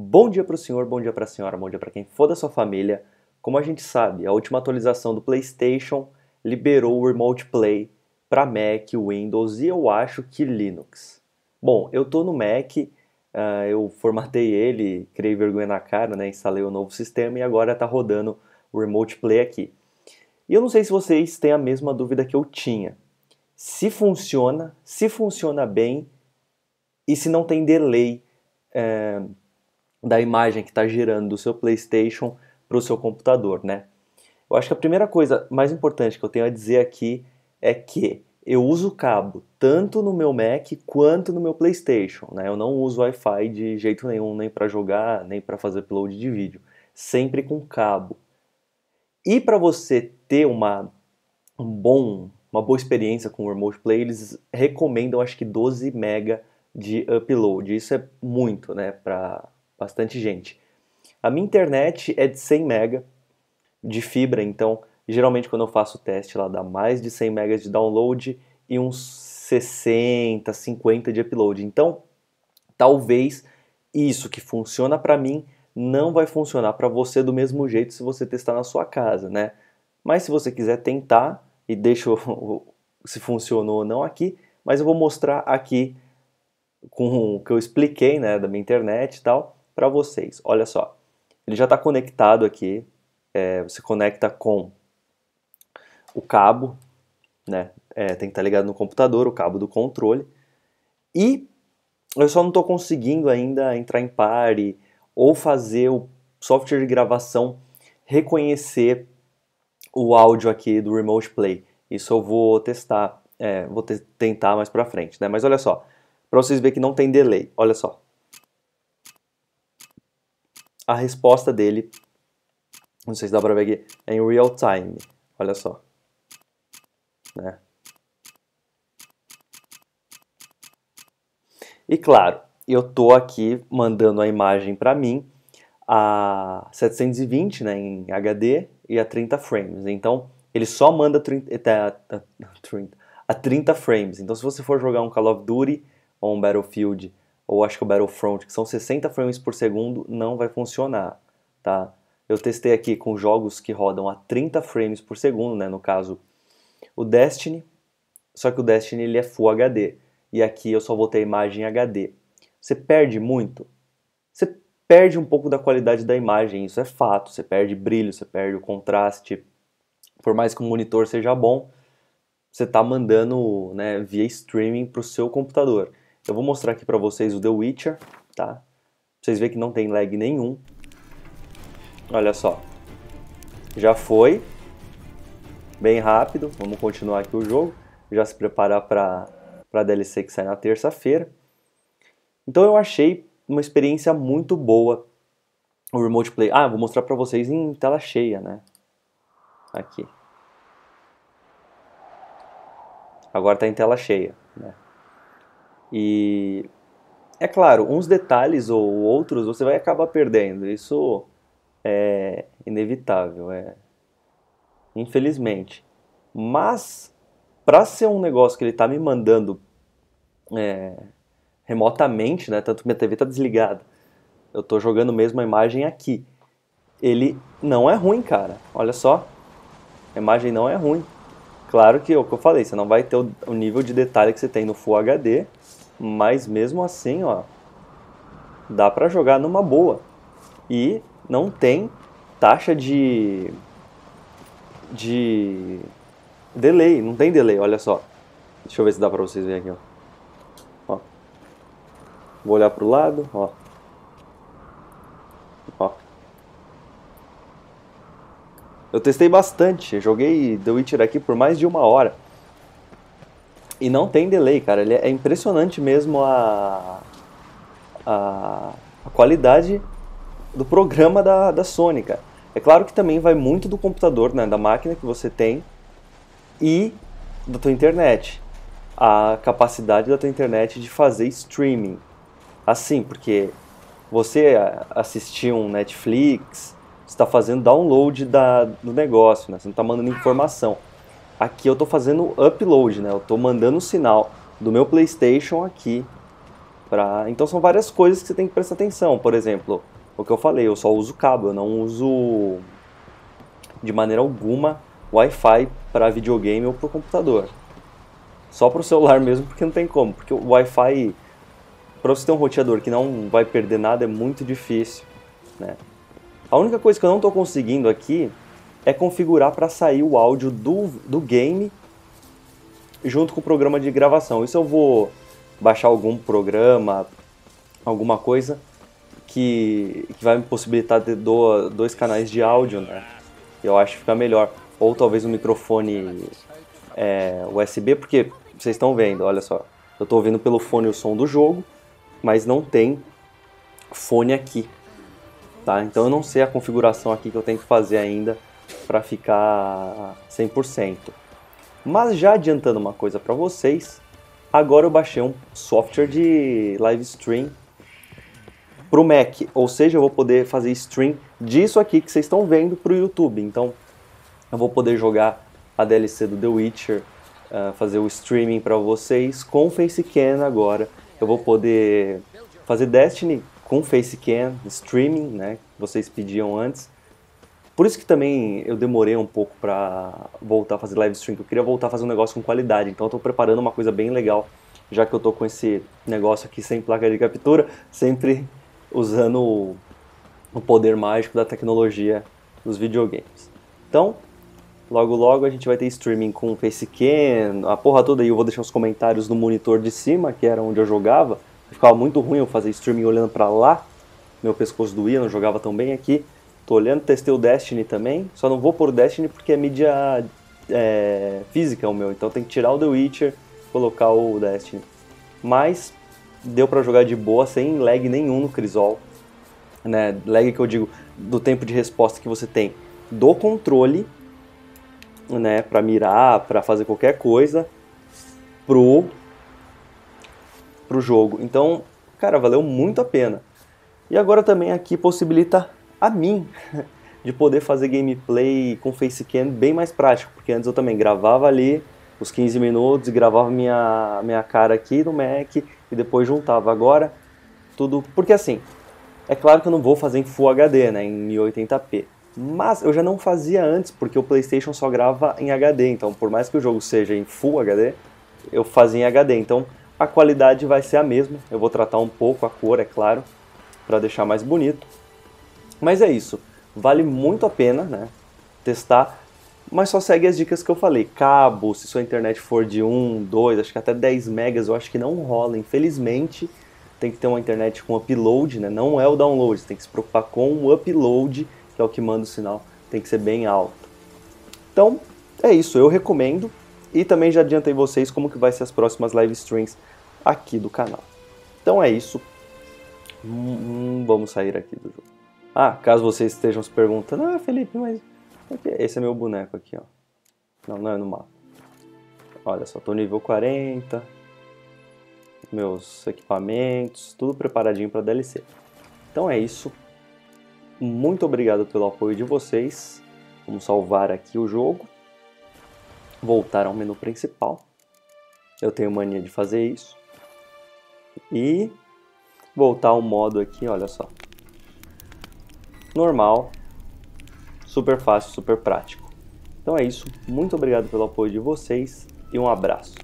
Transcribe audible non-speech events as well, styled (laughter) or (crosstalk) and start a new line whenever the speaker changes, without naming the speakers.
Bom dia para o senhor, bom dia para a senhora, bom dia para quem for da sua família. Como a gente sabe, a última atualização do PlayStation liberou o Remote Play para Mac, Windows e eu acho que Linux. Bom, eu tô no Mac, uh, eu formatei ele, criei vergonha na cara, né, instalei o um novo sistema e agora está rodando o Remote Play aqui. E eu não sei se vocês têm a mesma dúvida que eu tinha. Se funciona, se funciona bem e se não tem delay. É, da imagem que está gerando do seu PlayStation para o seu computador, né? Eu acho que a primeira coisa mais importante que eu tenho a dizer aqui é que eu uso cabo tanto no meu Mac quanto no meu PlayStation, né? Eu não uso Wi-Fi de jeito nenhum, nem para jogar, nem para fazer upload de vídeo, sempre com cabo. E para você ter uma um bom, uma boa experiência com o Remote Play, eles recomendam acho que 12 MB de upload. Isso é muito, né, para bastante gente. A minha internet é de 100 MB de fibra, então geralmente quando eu faço o teste ela dá mais de 100 MB de download e uns 60, 50 de upload. Então, talvez isso que funciona para mim não vai funcionar para você do mesmo jeito se você testar na sua casa, né? Mas se você quiser tentar e deixa (laughs) se funcionou ou não aqui, mas eu vou mostrar aqui com o que eu expliquei, né, da minha internet e tal, para vocês. Olha só, ele já está conectado aqui. É, você conecta com o cabo, né? É, tem que estar tá ligado no computador, o cabo do controle. E eu só não estou conseguindo ainda entrar em pare ou fazer o software de gravação reconhecer o áudio aqui do Remote Play. Isso eu vou testar, é, vou tentar mais para frente, né? Mas olha só, para vocês verem que não tem delay. Olha só a resposta dele, não sei se dá para ver aqui, é em real time. Olha só. Né? E claro, eu tô aqui mandando a imagem para mim a 720 né, em HD e a 30 frames. Então, ele só manda 30, (laughs) a 30 frames. Então, se você for jogar um Call of Duty ou um Battlefield ou acho que o Battlefront, que são 60 frames por segundo, não vai funcionar, tá? Eu testei aqui com jogos que rodam a 30 frames por segundo, né? No caso, o Destiny, só que o Destiny ele é Full HD, e aqui eu só vou ter imagem HD. Você perde muito? Você perde um pouco da qualidade da imagem, isso é fato. Você perde brilho, você perde o contraste. Por mais que o monitor seja bom, você está mandando né, via streaming para o seu computador. Eu vou mostrar aqui para vocês o The Witcher, tá? Pra vocês verem que não tem lag nenhum. Olha só. Já foi. Bem rápido. Vamos continuar aqui o jogo. Já se preparar para a DLC que sai na terça-feira. Então eu achei uma experiência muito boa o Remote Play. Ah, vou mostrar para vocês em tela cheia, né? Aqui. Agora está em tela cheia, né? E é claro, uns detalhes ou outros você vai acabar perdendo. Isso é inevitável, é infelizmente. Mas para ser um negócio que ele está me mandando é, remotamente, né? Tanto minha TV está desligada, eu estou jogando mesmo a imagem aqui. Ele não é ruim, cara. Olha só, a imagem não é ruim. Claro que é o que eu falei, você não vai ter o nível de detalhe que você tem no Full HD, mas mesmo assim, ó, dá para jogar numa boa. E não tem taxa de de delay, não tem delay, olha só. Deixa eu ver se dá para vocês verem aqui, ó. ó. Vou olhar pro lado, ó. Ó. Eu testei bastante, joguei The Witcher aqui por mais de uma hora. E não tem delay, cara. Ele é impressionante mesmo a, a, a qualidade do programa da, da Sony, cara. É claro que também vai muito do computador, né, da máquina que você tem e da tua internet. A capacidade da tua internet de fazer streaming. Assim, porque você assistir um Netflix, está fazendo download da, do negócio, né? Você não está mandando informação. Aqui eu estou fazendo upload, né? Eu estou mandando o sinal do meu PlayStation aqui Pra... Então são várias coisas que você tem que prestar atenção. Por exemplo, o que eu falei, eu só uso cabo, eu não uso de maneira alguma Wi-Fi para videogame ou para computador. Só para o celular (laughs) mesmo, porque não tem como. Porque o Wi-Fi, para você ter um roteador que não vai perder nada, é muito difícil. Né? A única coisa que eu não estou conseguindo aqui é configurar para sair o áudio do, do game junto com o programa de gravação. Isso eu vou baixar algum programa, alguma coisa que, que vai me possibilitar ter dois canais de áudio, né? Eu acho que fica melhor. Ou talvez um microfone é, USB, porque vocês estão vendo, olha só. Eu estou ouvindo pelo fone o som do jogo, mas não tem fone aqui. Tá? Então eu não sei a configuração aqui que eu tenho que fazer ainda para ficar 100%. Mas já adiantando uma coisa para vocês, agora eu baixei um software de live stream para o Mac, ou seja, eu vou poder fazer stream disso aqui que vocês estão vendo para o YouTube. Então, eu vou poder jogar a DLC do The Witcher, uh, fazer o streaming para vocês com Facecam agora. Eu vou poder fazer Destiny com Facecam, streaming, né? Vocês pediam antes. Por isso que também eu demorei um pouco para voltar a fazer live stream, eu queria voltar a fazer um negócio com qualidade. Então eu tô preparando uma coisa bem legal, já que eu tô com esse negócio aqui sem placa de captura, sempre usando o, poder mágico da tecnologia dos videogames. Então, logo logo a gente vai ter streaming com Facecam, a porra toda aí eu vou deixar os comentários no monitor de cima, que era onde eu jogava. Ficava muito ruim eu fazer streaming olhando para lá, meu pescoço doía, não jogava tão bem aqui. Tô olhando, testei o Destiny também, só não vou pôr o Destiny porque é mídia é, física o meu, então tem que tirar o The Witcher colocar o Destiny. Mas deu para jogar de boa, sem lag nenhum no Crisol. Né? Lag que eu digo do tempo de resposta que você tem do controle, né, para mirar, para fazer qualquer coisa pro pro jogo. Então, cara, valeu muito a pena. E agora também aqui possibilita a mim de poder fazer gameplay com facecam bem mais prático, porque antes eu também gravava ali os 15 minutos gravava minha, minha cara aqui no Mac e depois juntava. Agora, tudo. Porque assim, é claro que eu não vou fazer em Full HD, né, em 1080p. Mas eu já não fazia antes, porque o PlayStation só grava em HD. Então, por mais que o jogo seja em Full HD, eu fazia em HD. Então, a qualidade vai ser a mesma. Eu vou tratar um pouco a cor, é claro, para deixar mais bonito. Mas é isso. Vale muito a pena, né? Testar mas só segue as dicas que eu falei. Cabo, se sua internet for de 1, 2, acho que até 10 megas, eu acho que não rola. Infelizmente, tem que ter uma internet com upload, né? Não é o download, você tem que se preocupar com o upload, que é o que manda o sinal, tem que ser bem alto. Então, é isso, eu recomendo. E também já adiantei vocês como que vai ser as próximas live streams aqui do canal. Então é isso. Hum, vamos sair aqui do jogo. Ah, caso vocês estejam se perguntando, ah, Felipe, mas esse é meu boneco aqui, ó. Não, não é no mapa. Olha só, tô nível 40. Meus equipamentos, tudo preparadinho para DLC. Então é isso. Muito obrigado pelo apoio de vocês. Vamos salvar aqui o jogo. Voltar ao menu principal. Eu tenho mania de fazer isso. E voltar ao modo aqui, olha só. Normal, super fácil, super prático. Então é isso, muito obrigado pelo apoio de vocês e um abraço.